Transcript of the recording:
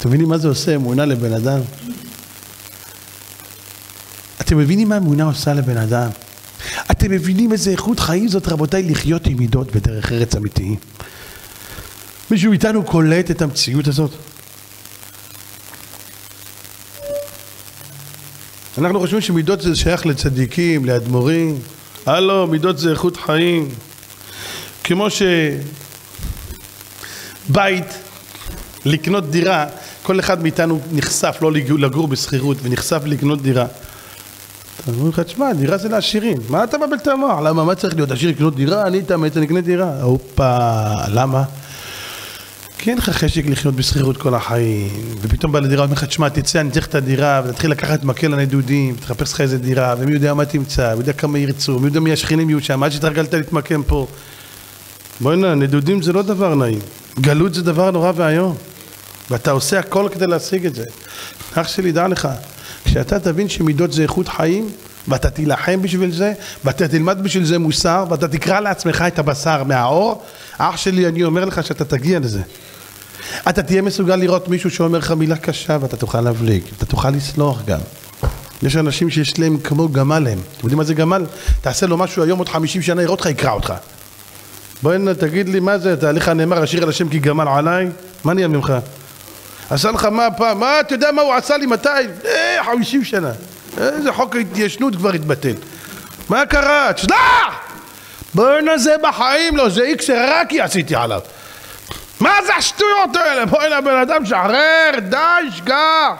אתם מבינים מה זה עושה אמונה לבן אדם? אתם מבינים מה אמונה עושה לבן אדם? אתם מבינים איזה איכות חיים זאת רבותיי לחיות עם מידות בדרך ארץ אמיתיים? מישהו איתנו קולט את המציאות הזאת? אנחנו חושבים שמידות זה שייך לצדיקים, לאדמו"רים. הלו, מידות זה איכות חיים. כמו שבית, לקנות דירה, כל אחד מאיתנו נחשף לא לגור בשכירות ונחשף לקנות דירה. אומרים לך, תשמע, דירה זה לעשירים. מה אתה מבלבל את המוח? למה? מה צריך להיות עשיר לקנות דירה? אני אתאמץ, אני אקנה דירה. הופה, למה? כי אין לך חשק לחיות בשכירות כל החיים, ופתאום בא לדירה, אומר לך, תשמע, תצא, אני צריך את הדירה, ותתחיל לקחת מקל הנדודים, תחפש לך איזה דירה, ומי יודע מה תמצא, מי יודע כמה ירצו, מי יודע מי השכנים יהיו שם, עד שהתרגלת להתמקם פה. בוא'נה, נדודים זה לא דבר נעים, גלות זה דבר נורא ואיום, ואתה עושה הכל כדי להשיג את זה. אח שלי, דע לך, כשאתה תבין שמידות זה איכות חיים, ואתה תילחם בשביל זה, ואתה תלמד בשביל זה מוסר, ואתה תקרא לעצמך את הבשר מהאור, אח שלי, אני אומר לך שאתה תגיע לזה. אתה תהיה מסוגל לראות מישהו שאומר לך מילה קשה ואתה תוכל להבליג, אתה תוכל לסלוח גם. יש אנשים שיש להם כמו גמל הם. אתם יודעים מה זה גמל? תעשה לו משהו היום עוד חמישים שנה יראה אותך יקרא אותך. בואי הנה תגיד לי מה זה, תהליך הנאמר השיר על השם כי גמל עליי, מה נהיה ממך? עשה לך מה פעם, מה אתה יודע מה הוא עשה לי מתי? אה, חמישים שנה. איזה חוק ההתיישנות כבר התבטל. מה קרה? תשלח! בואנה זה בחיים לא, זה איקס עיראקי עשיתי עליו. מה זה השטויות האלה? בואי לבן אדם, שחרר, די, שגח.